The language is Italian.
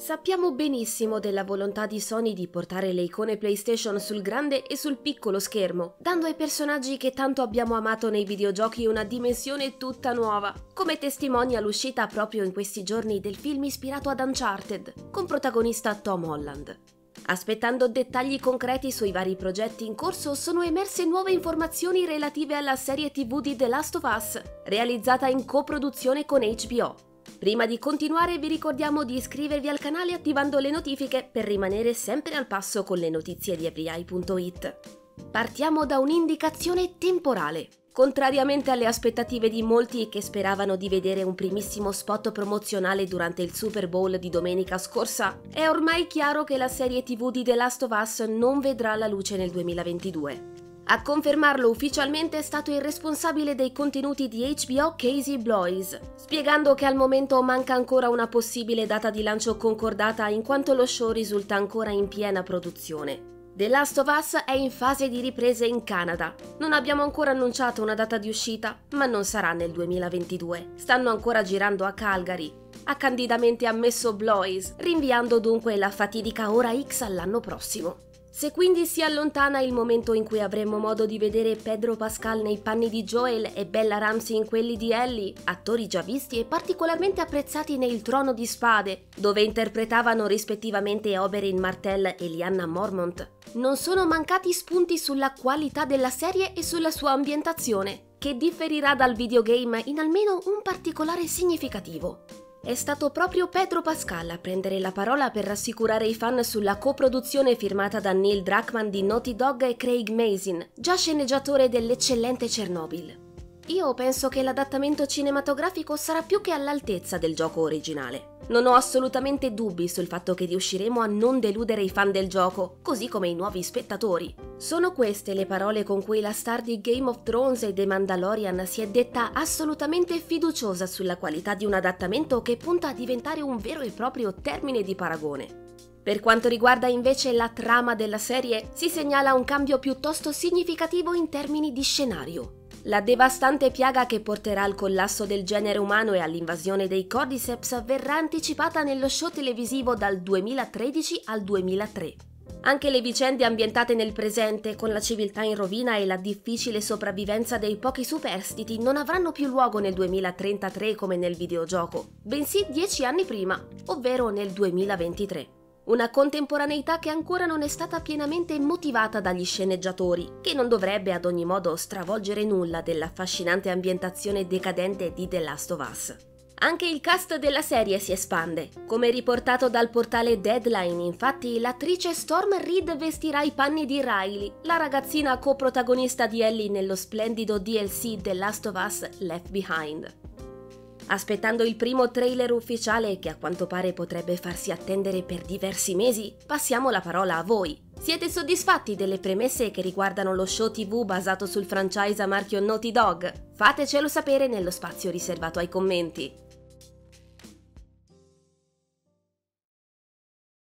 Sappiamo benissimo della volontà di Sony di portare le icone PlayStation sul grande e sul piccolo schermo, dando ai personaggi che tanto abbiamo amato nei videogiochi una dimensione tutta nuova, come testimonia l'uscita proprio in questi giorni del film ispirato ad Uncharted, con protagonista Tom Holland. Aspettando dettagli concreti sui vari progetti in corso, sono emerse nuove informazioni relative alla serie TV di The Last of Us, realizzata in coproduzione con HBO. Prima di continuare vi ricordiamo di iscrivervi al canale attivando le notifiche per rimanere sempre al passo con le notizie di everyeye.it. Partiamo da un'indicazione temporale. Contrariamente alle aspettative di molti che speravano di vedere un primissimo spot promozionale durante il Super Bowl di domenica scorsa, è ormai chiaro che la serie TV di The Last of Us non vedrà la luce nel 2022. A confermarlo ufficialmente è stato il responsabile dei contenuti di HBO Casey Bloys, spiegando che al momento manca ancora una possibile data di lancio concordata in quanto lo show risulta ancora in piena produzione. The Last of Us è in fase di riprese in Canada. Non abbiamo ancora annunciato una data di uscita, ma non sarà nel 2022. Stanno ancora girando a Calgary. Ha candidamente ammesso Blois, rinviando dunque la fatidica ora X all'anno prossimo. Se quindi si allontana il momento in cui avremo modo di vedere Pedro Pascal nei panni di Joel e Bella Ramsey in quelli di Ellie, attori già visti e particolarmente apprezzati nel Trono di Spade, dove interpretavano rispettivamente Oberyn Martell e Lianna Mormont, non sono mancati spunti sulla qualità della serie e sulla sua ambientazione, che differirà dal videogame in almeno un particolare significativo. È stato proprio Pedro Pascal a prendere la parola per rassicurare i fan sulla coproduzione firmata da Neil Druckmann di Naughty Dog e Craig Mazin, già sceneggiatore dell'eccellente Chernobyl. Io penso che l'adattamento cinematografico sarà più che all'altezza del gioco originale. Non ho assolutamente dubbi sul fatto che riusciremo a non deludere i fan del gioco, così come i nuovi spettatori. Sono queste le parole con cui la star di Game of Thrones e The Mandalorian si è detta assolutamente fiduciosa sulla qualità di un adattamento che punta a diventare un vero e proprio termine di paragone. Per quanto riguarda invece la trama della serie, si segnala un cambio piuttosto significativo in termini di scenario. La devastante piaga che porterà al collasso del genere umano e all'invasione dei Cordyceps verrà anticipata nello show televisivo dal 2013 al 2003. Anche le vicende ambientate nel presente, con la civiltà in rovina e la difficile sopravvivenza dei pochi superstiti, non avranno più luogo nel 2033 come nel videogioco, bensì dieci anni prima, ovvero nel 2023 una contemporaneità che ancora non è stata pienamente motivata dagli sceneggiatori, che non dovrebbe ad ogni modo stravolgere nulla dell'affascinante ambientazione decadente di The Last of Us. Anche il cast della serie si espande. Come riportato dal portale Deadline, infatti, l'attrice Storm Reed vestirà i panni di Riley, la ragazzina coprotagonista di Ellie nello splendido DLC The Last of Us Left Behind. Aspettando il primo trailer ufficiale che a quanto pare potrebbe farsi attendere per diversi mesi, passiamo la parola a voi. Siete soddisfatti delle premesse che riguardano lo show TV basato sul franchise a marchio Naughty Dog? Fatecelo sapere nello spazio riservato ai commenti.